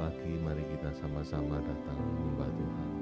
pagi mari kita sama-sama datang menyembah Tuhan.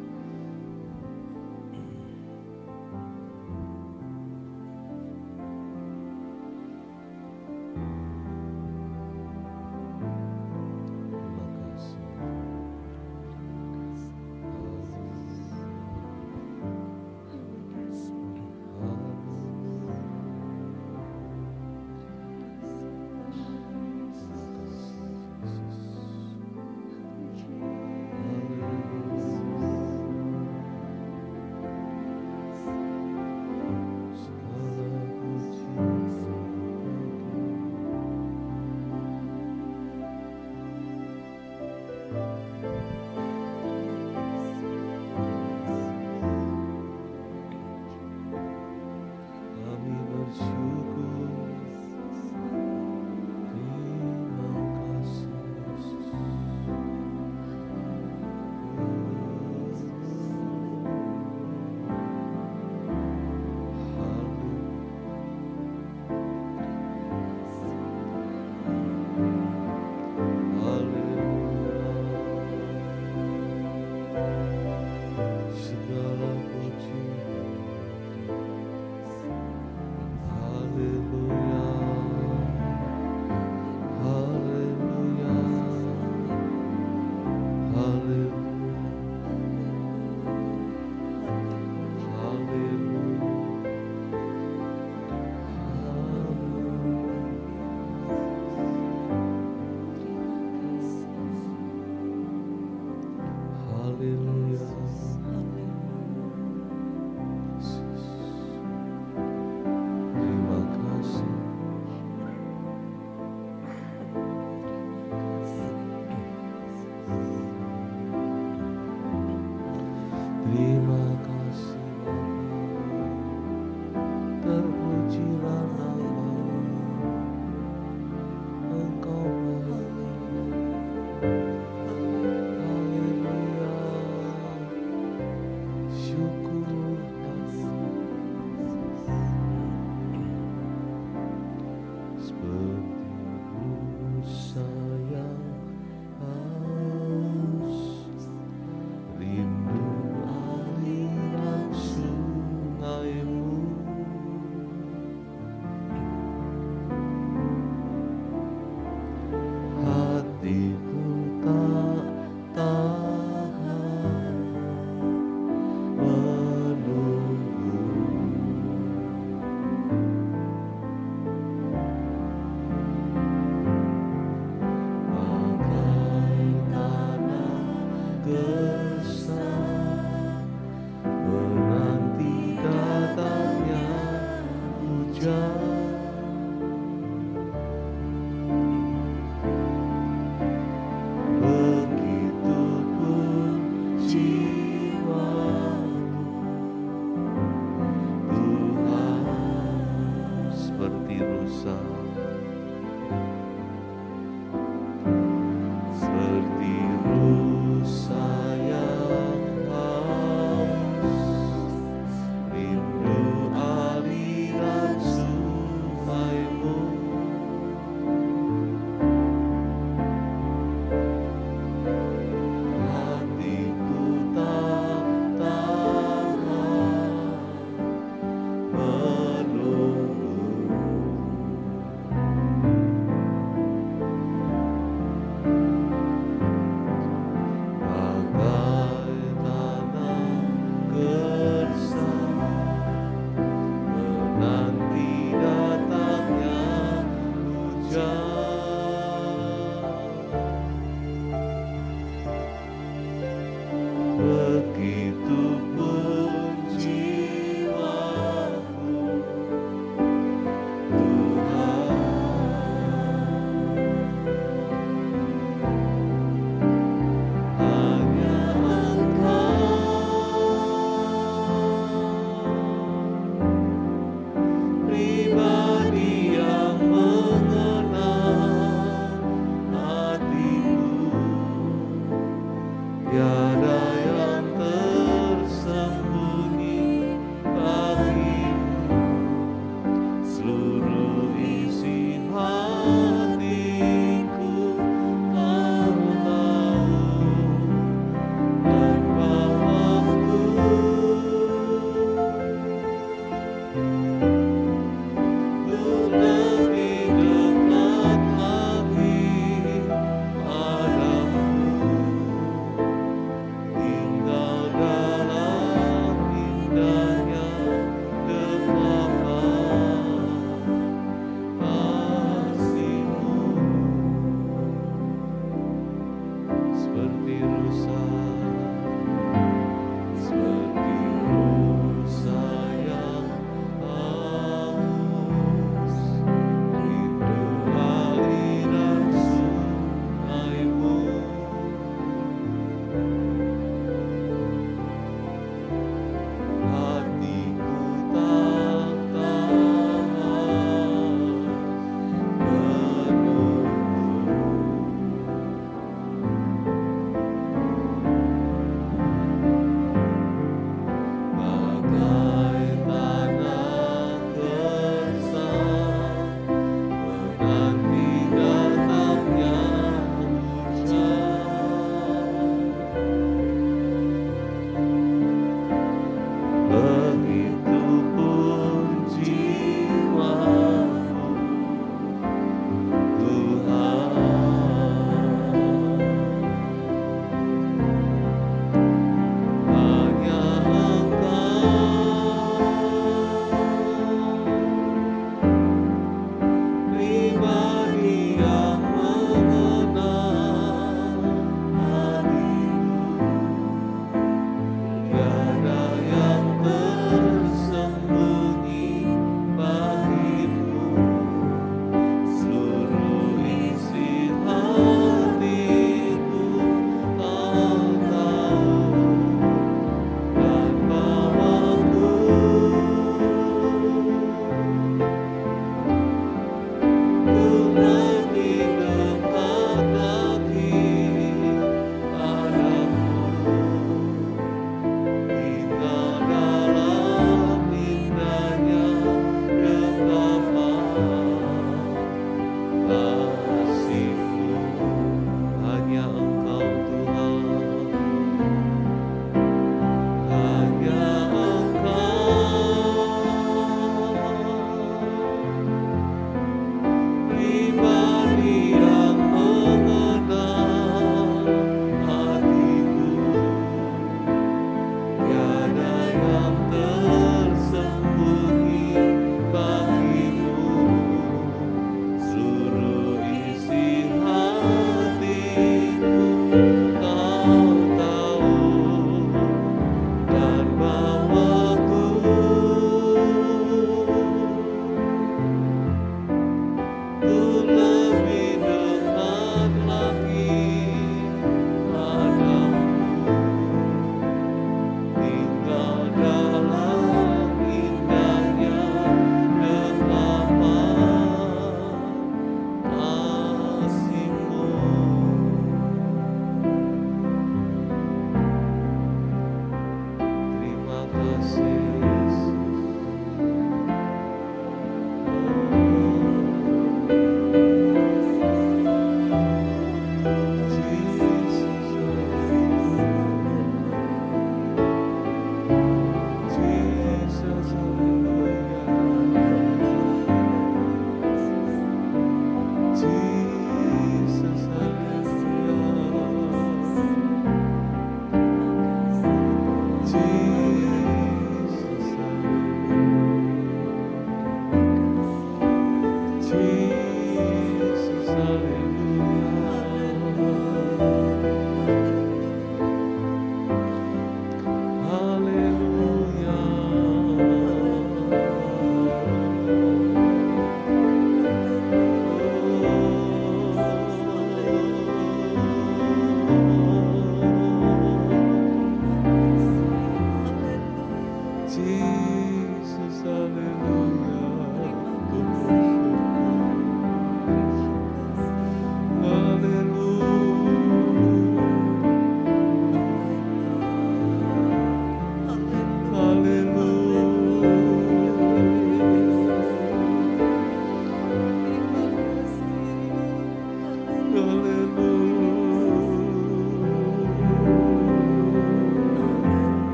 Jesus, hallelujah.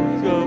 Terima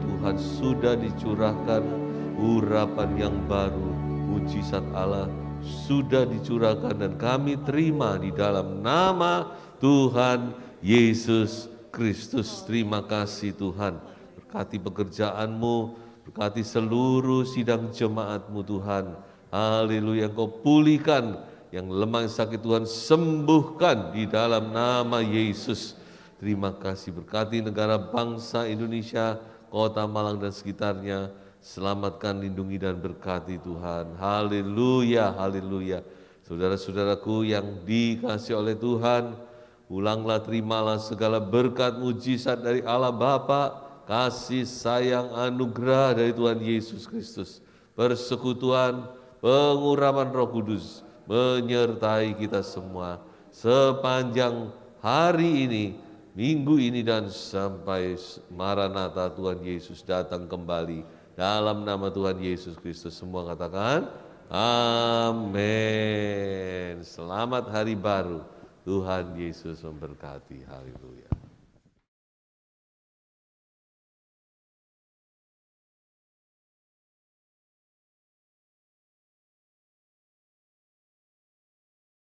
Tuhan sudah dicurahkan, urapan yang baru, mujizat Allah sudah dicurahkan dan kami terima di dalam nama Tuhan Yesus Kristus. Terima kasih Tuhan. Berkati pekerjaanmu, berkati seluruh sidang jemaatmu Tuhan. Haleluya, Engkau pulihkan yang lemah yang sakit Tuhan sembuhkan di dalam nama Yesus. Terima kasih berkati negara bangsa Indonesia, kota Malang dan sekitarnya. Selamatkan, lindungi dan berkati Tuhan. Haleluya, haleluya. Saudara-saudaraku yang dikasih oleh Tuhan, ulanglah terimalah segala berkat mujizat dari Allah Bapa, kasih sayang anugerah dari Tuhan Yesus Kristus, persekutuan, pengurapan Roh Kudus menyertai kita semua sepanjang hari ini, minggu ini dan sampai Maranatha Tuhan Yesus datang kembali. Dalam nama Tuhan Yesus Kristus semua katakan amin. Selamat hari baru. Tuhan Yesus memberkati. Haleluya.